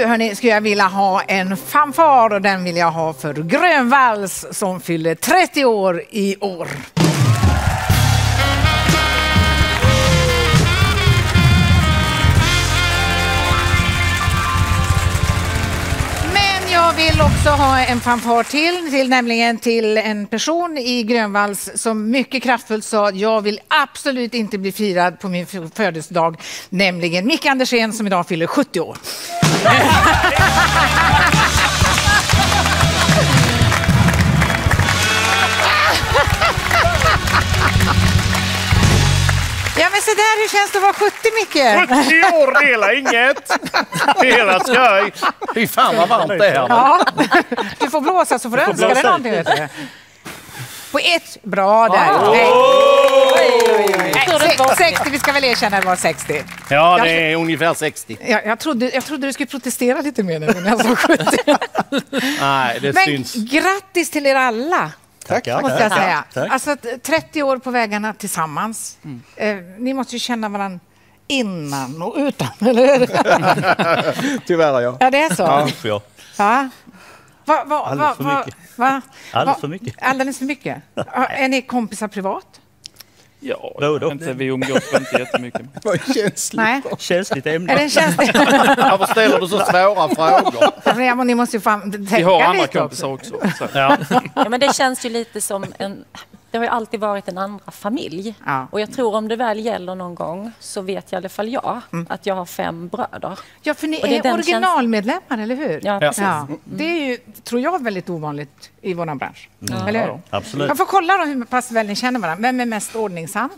nu hörni, skulle jag vilja ha en fanfar och den vill jag ha för Grönvalls som fyller 30 år i år. Men jag vill också ha en fanfar till, till, nämligen till en person i Grönvalls som mycket kraftfullt sa jag vill absolut inte bli firad på min födelsedag, nämligen Micke Andersén som idag fyller 70 år. Ja men så där, hur känns det att vara 70 Micke? 70 år, hela inget. Hela skoj. Fy fan vad varmt det är. Ja. Du får blåsa så får du får önska dig någonting. Vet du. På ett, bra där. Oh! Se- 60, vi ska väl erkänna att det var 60. Ja, det är ungefär 60. Jag, jag, trodde, jag trodde du skulle protestera lite mer nu när jag sa 70. Nej, det Men syns. grattis till er alla. Tackar. Måste jag säga. Tack. Alltså, t- 30 år på vägarna tillsammans. Eh, ni måste ju känna varandra innan och utan, eller hur? Tyvärr ja. Ja, det är så. Ja. Ja. Va? Va, va, Alldeles för mycket. Alldeles för mycket. Alldeles för mycket. Är ni kompisar privat? Ja, Både och. inte, vi umgås väl inte jättemycket. Vad känsligt. Nej. Känsligt Är ämne. det en känslig... Varför ställer du så svåra frågor? Ja, men ni måste ju fan tänka Vi har andra kompisar också. också. Så. Ja. Ja, men det känns ju lite som en... Det har ju alltid varit en andra familj. Ja. Och jag tror om det väl gäller någon gång så vet i alla fall jag att jag har fem bröder. Ja, för ni är är originalmedlemmar, eller hur? Ja, precis. Ja. Det är ju, tror jag, väldigt ovanligt i vår bransch. Eller hur? Absolut. Jag får kolla då hur pass väl ni känner varandra. Vem är mest ordningsam?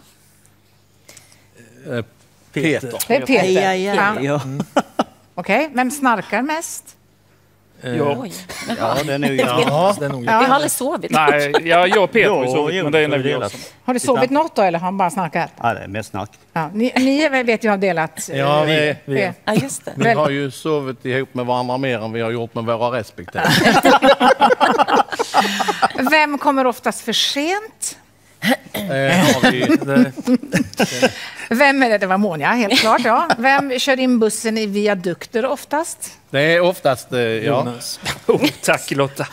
Peter. Det är Peter. Aj, aj, aj. Ja. Ja. Okej, vem snarkar mest? Ja. Oj. Ja, det är nog Ja. Är nog Vi har aldrig sovit. Nej, ja, jag och Peter har ju Jo, sovit, jo, men det är så är nog det jag delat. som... Har du sovit något då eller har han bara snarkat? Ja, det är mest snack. Ja, ni, ni vet ju har delat... eh, Ja, vi, eh, Ja, just det. vi har ju sovit ihop med varandra mer än vi har gjort med våra respektive. Vem kommer oftast för sent? Eh. Vem är det? Det var Monja, helt klart. Ja. Vem kör in bussen i viadukter oftast? det är oftast... eh, Ja. Jonas. Oh, tack Lotta.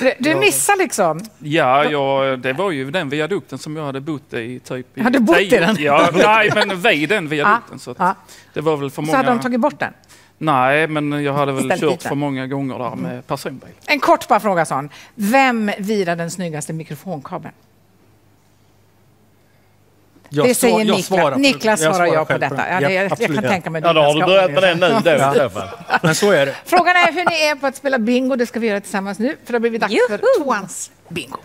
Du, du missar liksom. Ja, ja, det var ju den viadukten som jag hade bott i typ i Har du bott i den? Ja, nej, men vid den viadukten. Så att Ja. det var väl för Så hade många... de tagit bort den. Nej, men jag hade väl Ställt kört för många gånger där med personbil. En kort bara fråga, sån. Vem virar den snyggaste mikrofonkabeln? Jag det säger jag Niklas. svarar på- Niklas svarar jag på själv detta. Ja, den. det, jag, jag kan tänka mig ja, då har du börjat med den nu då i fall. Men så är det. Frågan är hur ni är på att spela bingo. Det ska vi göra tillsammans nu, för det har blivit dags för Juhu! tvåans bingo.